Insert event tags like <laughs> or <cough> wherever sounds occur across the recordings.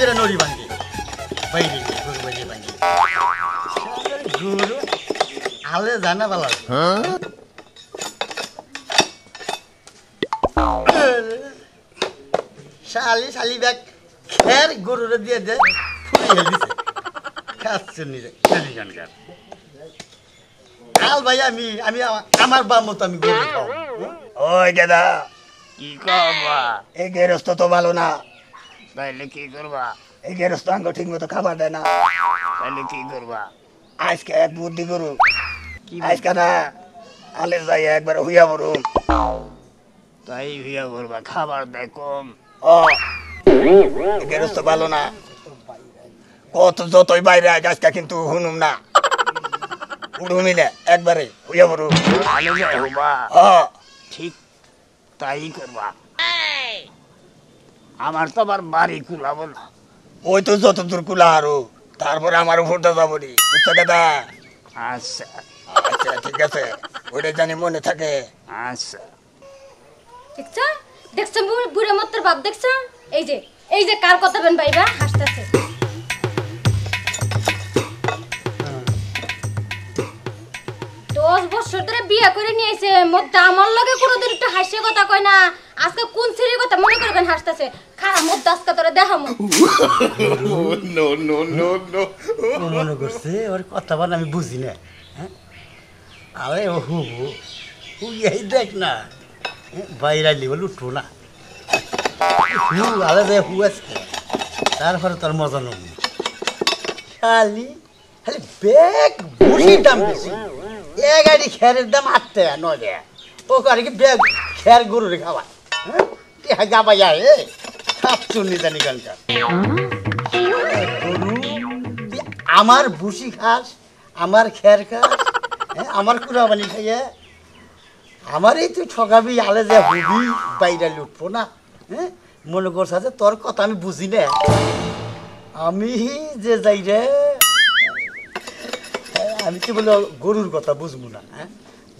Fail করে নড়ি ভাঙ্গি বাইরে গরু বাইরে ভাঙ্গি গরু আলে জানা পালা শালি শালি ব্যাগ খের গরুরে দিয়ে দে ফুলিয়ে দিছে। খাচ্ছে নিরে টেলিগানকার কাল ভাই আমি আমি আমা- আমার বাম মতো আমি গরু খাও ওই গেদা কি করবা এই গেরস্ত তো ভালো না। তাইলে কি করবা? এই ঠিক মতো খাবার দেয় না। তাইলে কি করবা? আজকে এক বুদ্ধি করু কি আজকে না আলে যাই একবার হইয়া বরু তাই হইয়া করবা খাবার দেয় কম। ও। গেরস্ত ভালো না। কত যতই বাইরে আজ আজকে কিন্তু হুনুম না। উড়ুমি না একবারে হইয়া বরু ঠিক তাই করবা। আমার তো আবার বাড়ি কুলাবো না ওই তো যত দূর কুলা আরও তারপরে আমার উপরটা যাব নি বুঝছ দাদা আচ্ছা। আচ্ছা ঠিক আছে ওইটা জানি মনে থাকে। আচ্ছা। দেখছ? দেখছ বুড়ো মত্তর বাপ দেখছ? এই যে এই যে কার কথা বেন ভাইবা হাসতেছে। দশ বছর ধরে বিয়ে করে নিয়েছে মধ্যে আমার লগে কোনোদিন একটু হাসিয়ে কথা কয় না। আজকে কোন সিরির কথা মনে করবেন হাসতেছে? খারাপ মধ্যে আজকে তোরা দেখামো ও মনে করছে ওর কথা বল আমি বুঝি না হ্যাঁ? আরে ও হু হু হু এই দেখ না হ্যাঁ, বাইরে বলে উঠবো না। হু আলে হু আছে তারপরে তোর মজা নেব। খালি খালি ব্যাগ বুড়ির দাম বেশি। এ গাড়ি খেরের দাম আট টাকা নয় টাকা ও করে কি ব্যাগ খের গরুর খাওয়া হ্যাঁ? যাবা যায় গরু আমার ভুসি খাস আমার খের খাস হ্যাঁ আমার আমারই তুই ঠকাবি আলে যে হবি বাইরে লুটবো না হ্যাঁ? মনে তোর কথা আমি বুঝি না। আমি যে যাই রে হ্যাঁ, আমি কি বলে গরুর কথা বুঝব না হ্যাঁ?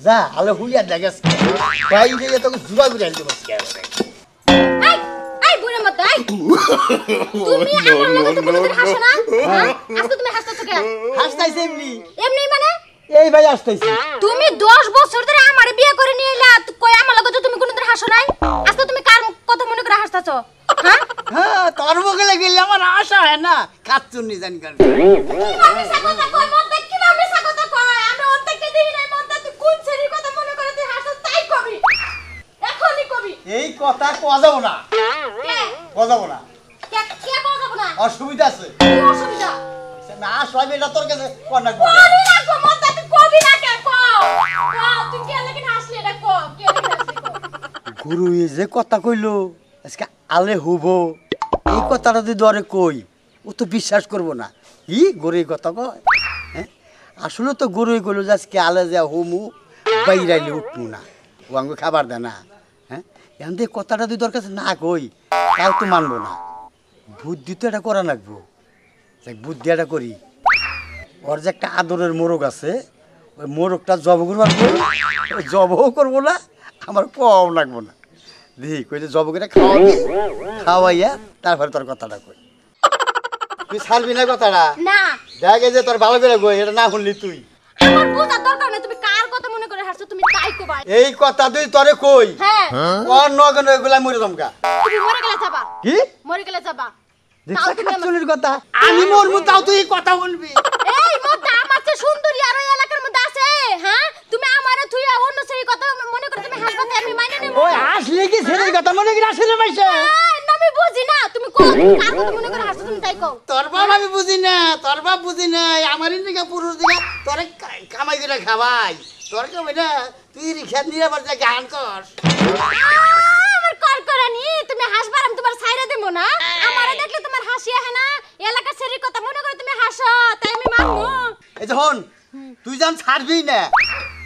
যা আলে হুইয়া দেখাস বাইরে তোকে জুড়া ঘুরে আনতে পারছি তুমি আমার লগে কোনোদিন হাসো না? হ্যাঁ? আজকে তুমি হাসতেছো কেন? হাসতাইছে এমনি। এমনি মানে? এই ভাই আসতেছি তুমি দশ বছর ধরে আমার বিয়ে করে নিয়ে এলা তো কই আমার লগে তো তুমি কোনোদিন হাসো নাই? আজকে তুমি কার কথা মনে করে হাসতাছো? হ্যাঁ? হ্যাঁ তোর বগলে গেলে আমার আশা হয় না। কাচ্চুর নি জানি কারণ আমি সাকতা কই মত কি আমি সাকতা কই আমি অর্ধেককে দিই নাই মত তুই কোন ছেড়ির কথা মনে করে তুই হাসছ তাই কবি। এখনই কবি। এই কথা কোয়া যাব না। যাব না। না? অসুবিধা আছে। না সব এটা তোর কাছে না না গুরু যে কথা কইলো আজকে আলে হব। এই কথাটা যদি দরে কই ও তো বিশ্বাস করব না। ই গরু এই কথা কয়। হ্যাঁ? আসলে তো গরুই কইলো যে আজকে আলে যা হমু বাইরাইলে উঠবো না। ও আঙ্গু খাবার দেয় না। দিয়ে কথাটা তুই তোর কাছে না কই তাও তো মানবো না। বুদ্ধি তো এটা করা লাগবো। দেখ বুদ্ধি এটা করি। ওর যে একটা আদরের মোরগ আছে ওই মোরগটা জব করবার ওই জবও করব না আমার কম লাগবো না। দেখি যে জব করে খাওয়াবি খাওয়াইয়া তারপরে তোর কথাটা কই। তুই ছাড়বি না কথাটা? না। দেখ এই যে তোর ভালো করে কই এটা না শুনলি তুই। আমার বোঝার দরকার নেই তুমি কার কথা মনে করে হাসছো তুমি তাই কবা এই কথা তুই তোরে কই? হ্যাঁ। কোন নগন এগুলা মরে দমকা তুমি মরে গেলে যাবা। কি? মরে গেলে যাবা। দেখছ খাচ্ছুলির কথা? আমি মরমু তাও তুই কথা শুনবি এই মধ্যে আমার চেয়ে সুন্দরী আর ওই এলাকার মধ্যে আছে হ্যাঁ? তুমি আমারে তুই অন্য সেই কথা মনে করে তুমি হাসবা আমি মাইনে নেব। ওই আসলে কি ছেলের কথা? মনে কি আসলে পাইছে? বুঝি না তুমি কও কার কথা মনে করে হাসছো তুমি তাই কও। তোর বাপ আমি বুঝি না তোর বাপ বুঝি না আমার পুরুষ দিকে তোরে কামাই করে খাওয়াই। তোর কামাই না তুই রিক্সা নিয়ে আবার যা গান কর। আমার কর করানি তুমি হাসবার আমি তোমার ছাইরা দেব না। আমারে দেখলে তোমার হাসি আহে না এলাকার ছেলের কথা মনে করে তুমি হাসো তাই আমি মানবো। এই যে হন তুই যান ছাড়বি না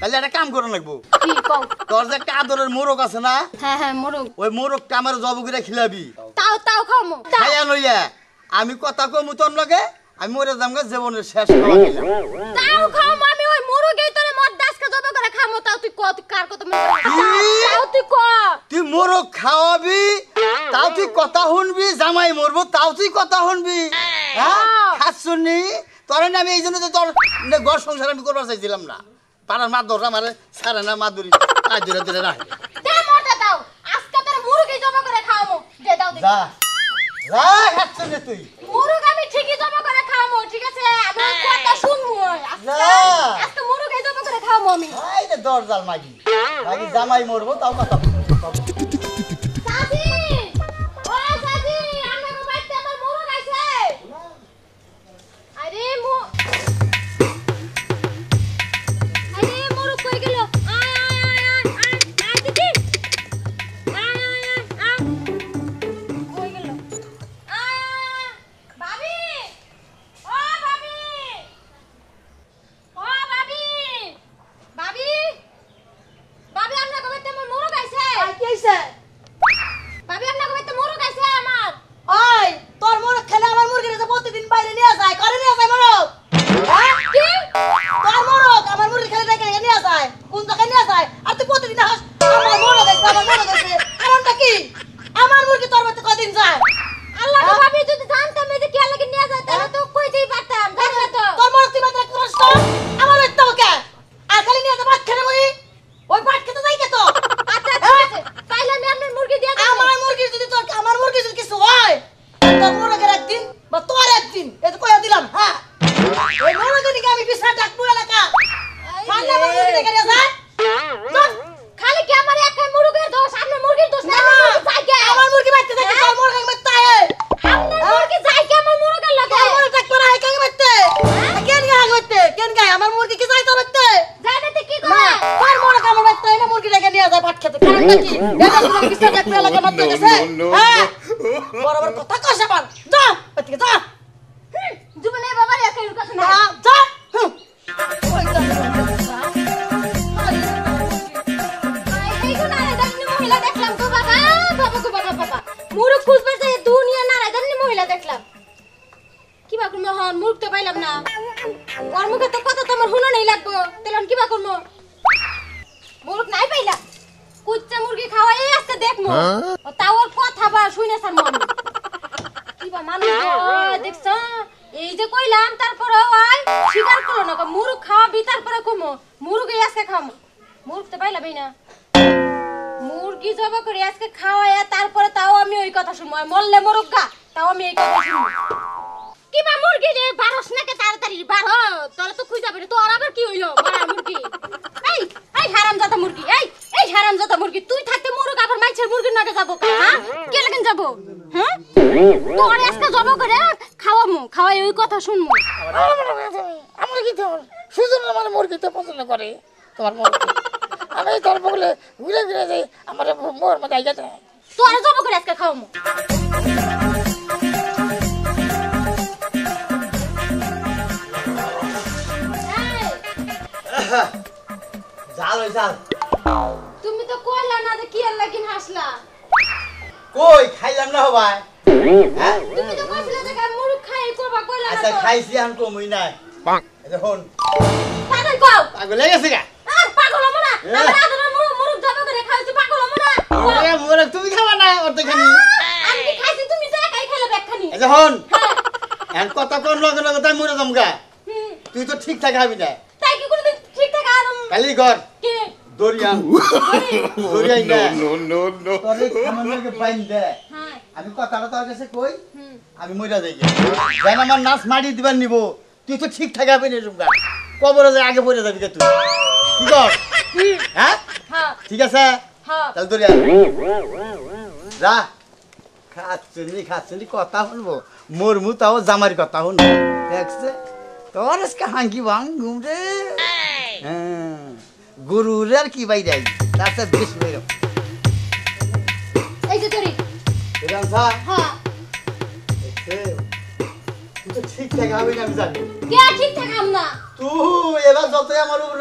তাহলে একটা কাম করে লাগবো। কি কও? তোর যে একটা আদরের মোরগ আছে না হ্যাঁ হ্যাঁ মরু ওই মোরগটা আমার জব করে খিলাবি? তাও তাও খামো খাইয়া লইয়া আমি কথা কমু তোর লগে আমি মরে যাম গা জীবনের শেষ খাওয়া তাও খামো আমি ওই তোরে মদ দাসকে জব করে খামো তাও তুই কও তুই কার কথা মনে? তাও তুই ক? তুই মোরগ খাওয়াবি তাও তুই কথা শুনবি জামাই মরবো তাও তুই কথা শুনবি। হ্যাঁ। খাস শুননি? তোর না আমি এই জন্য তো তোর ঘর সংসার আমি করবার চাইছিলাম না। পাড়ার মা দরজা মারে সারে না মা ধরি। আজ ধরে ধরে রাখে। দে মোটা দাও। আজকে তোর মুরগি জমা করে খাওয়ামো। দে দাও যা। যা খাস না তুই। মুরগি আমি ঠিকই জমা করে খাওয়ামো ঠিক আছে? আমি কথা শুনব। আজকে আজকে মুরগি জমা করে খাওয়ামো আমি। দরজাল মাগি। মাগি জামাই মরবো তাও কথা খেতে কারণটা কি এটা পুরো বিশাল ডাকবো এলাকা হ্যাঁ বড় বড় কথা কইছ যা যা দেখব ও তাও ওর কথা বা শুনে সার মন কি বা মানুষ দেখছ? এই যে কইলাম তারপরে ওই স্বীকার করল না গো, খাওয়াবি তারপরে কমো। মুরগ আজকে খামো। মুরগ তো পাইলামই না। মুরগি জবা করে আজকে খাওয়ায়া তারপরে তাও আমি ওই কথা শুনব। মরলে মরুক গা তাও আমি এই কথা শুনব। কিবা মুরগি রে বারস নাকে তাড়াতাড়ি? বারো তোরা তো খুঁজে পাবি তোর আবার কি হইল? মারা মুরগি এই এই হারাম জাতা মুরগি এই এই হারাম জাতা মুরগি তুই থাকতে মুরগ আবার মাইছের মুরগির নাকে যাব কা, হ্যাঁ কে লাগেন যাব হ্যাঁ তোর আজকে জবা করে? খাওয়ামু খাওয়াই ওই কথা শুনমু। আমার কি তোর সুজন আমার মুরগিতে পছন্দ করে তোমার মুরগি। আমি তোর বগলে ঘুরে ঘুরে যাই আমার মোর মধ্যে আই গেছে তোর জবা করে আজকে খাওয়ামু? জাল ওই জাল। তুমি তো কইলা না যে কি আর লাগিন হাসলা। কই খাইলাম না হবাই। হ্যাঁ? তুমি তো কইছিলে যে গান মুরগ খাই করবা কইলা না আচ্ছা তো খাইছি আন কমই নাই। দেখুন পাগল কও। পাগল গেছে গা? পাগল হব না। আমার করে খাইছি পাগল হব না। আরে তুমি খাবা না অর্ধেকখানি আমি কি খাইছি তুমি যে খাইলে ব্যাগখানি দেখুন এখন কত কোন লগে লগে তাই মরে যাম গা। হুম, তুই তো ঠিক থাক খাবি না তাই কি কোনোদিন ঠিক থাকে আর খালি কর কি দরিয়াম দরিয়াই না তোরে খামার লগে বাইন দে। হ্যাঁ। আমি কথাটা তোর কাছে কই? আমি মইরা যাই। যেন আমার নাচ মারি দিবার নিব। তুই তো ঠিক থাকা হবে না এরকম কবরে যায় আগে পড়ে যাবি গে তুই। কি কর? হ্যাঁ? হ্যাঁ। ঠিক আছে? হ্যাঁ। তাহলে দরিয়া যা। খাচ্ছি খাচ্ছি কথা শুনব। মোর মু তাও জামার কথা শুনব। দেখছে? তোর আজকে হাঙ্কি ভাঙ ঘুম রে হ্যাঁ। গরুর আর কি বাই যাই তার সাথে বেশ মেরো এই যে তোরি। এরকম স্যার? হ্যাঁ। ঠিক থাকা হবে না আমি জানি। কে ঠিক থাকে না? তুই এবার যতই আমার উপর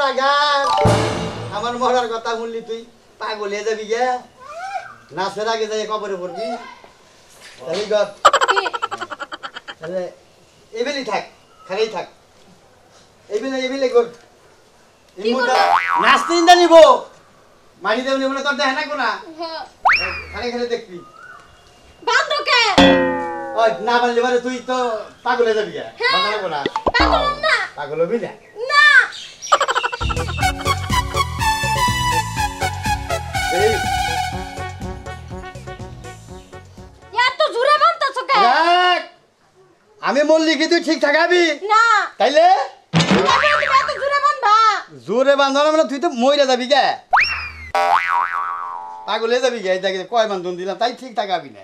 আমার মরার কথা শুনলি তুই পাগল হয়ে যাবি গে। নাচের আগে যাই কবরে পড়বি। তাহলে এবেলি থাক খালি থাক। এবেলে এবেলে করব? নাচতে ইন্দা নিব। মারি দেব নিব না তোর দেখা না কোনা? হ্যাঁ। খালি খালি দেখবি। বান্ধ কে ওই না পারলে পারে তুই তো পাগল হয়ে যাবি। লাগবো না পাগল না। পাগল হবি না? না। এই। এত জোরে বান্ধছ কে দেখ, আমি মল্লি কি তুই ঠিক থাকাবি না। তাইলে? জোরে বান্ধব মানে তুই তো মইরা যাবি গে। পাগল হয়ে যাবি গে দেখ কয় বান্ধন দিলাম তাই ঠিক থাকাবি না।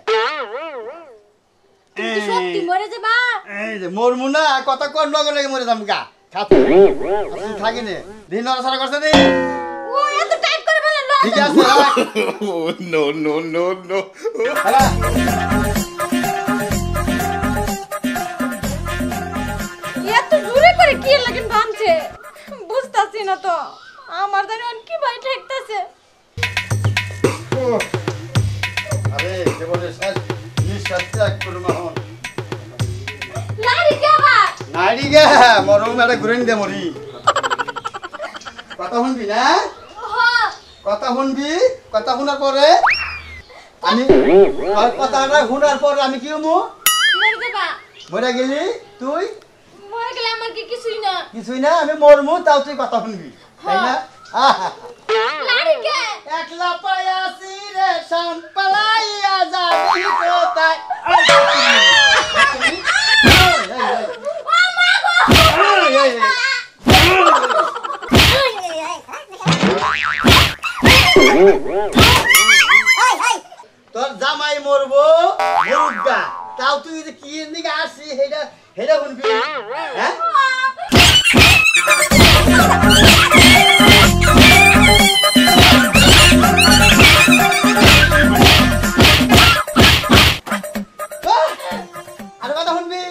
তুমি কি সত্যি মরে যাবা? এই যে মরমু না কত কর লগে লগে মরে যাম গা। খাত থাকি নে। দিন নড়াচড়া করছে দি ও এত টাইট করে ফেলে ঠিক আছে <laughs> বুঝতাছি না তো। আমার অন কি ভাই ঠেকতেছে? আরে শেষ? নিঃশ্বাস ত্যাগ করুন কে গে মরম একটা ঘুরে দে মরি। কথা শুনবি না? হ্যাঁ। কথা শুনবি? কথা শোনার পরে? আমি কথাটা শোনার পরে আমি কি হমু? মরে যাবা। মরে গেলি? তুই? মরে গেলে আমার কি কিছুই না কিছুই না আমি মরমু তাও তুই কথা শুনবি তাই না আহা। লাড়ি কে একলা পায়াসি রে যাবি কোথায়। তোর জামাই মরবো তাও তুই কি দিকে আসি হেটা শুনবি হ্যাঁ? আহ! আর কথা শুনবি?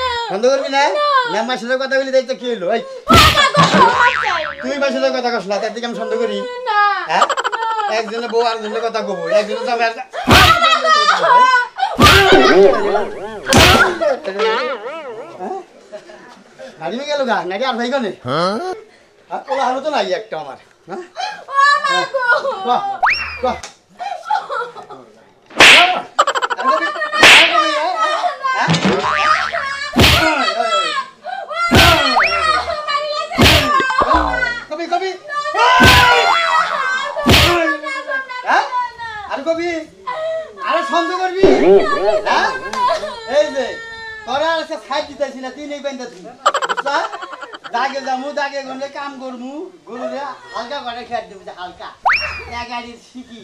না। বন্ধ করবি না। না? মার সাথে কথা বলি দেখতে কি হলো তুই মার সাথে কথা কস না তার থেকে আমি সন্দেহ করি। না হ্যাঁ? একজনে বউ আর জনের কথা কব। একজনে তো আমি নাড়ি গেল গা নাকি আর ভাই গনে হ্যাঁ? ওলা হলো তো নাই একটা আমার হ্যাঁ? বাহ বাহ। এই যে তোরা আজকে খাই দিতেছি না তুই নেই পাইতেছি বুঝলা দাগে যামু দাগে গনে কাম করমু গরুরে হালকা করে খেয়ে দেবো যে হালকা। গাড়ির শিখি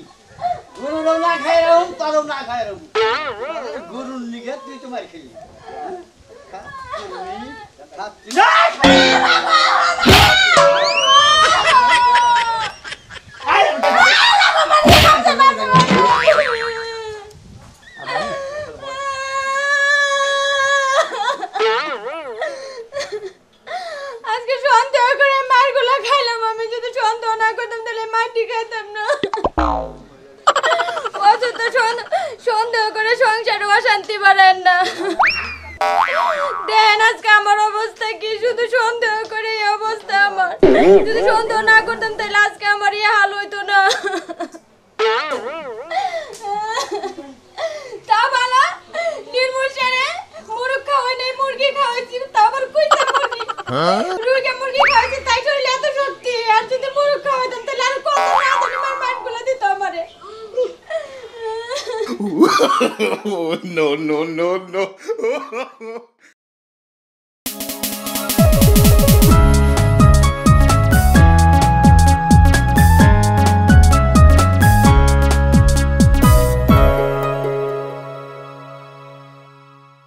গরুরও না খাই রহম তোরও না খাই রহম গরুর নিগে তুই তোমার খেলি। হ্যাঁ? না, খাই। আজকে সন্দেহ করে মারগুলো খাইলাম না করতাম, তাহলে মাটি খাইতাম না। অযথ সন্দেহ- করে সংসারে অশান্তি বাড়েন না। দেন আজকে আমার অবস্থা কি? শুধু সন্দেহ করে এই অবস্থা আমার। যদি সন্দেহ না করতাম, তাহলে আজকে আমার ইয়ে হাল হইতো না। তা বালা নির্মূল মুরগ খাওয়াই নেই, মুরগি খাওয়াইছি <laughs> no, no, no, no. <laughs>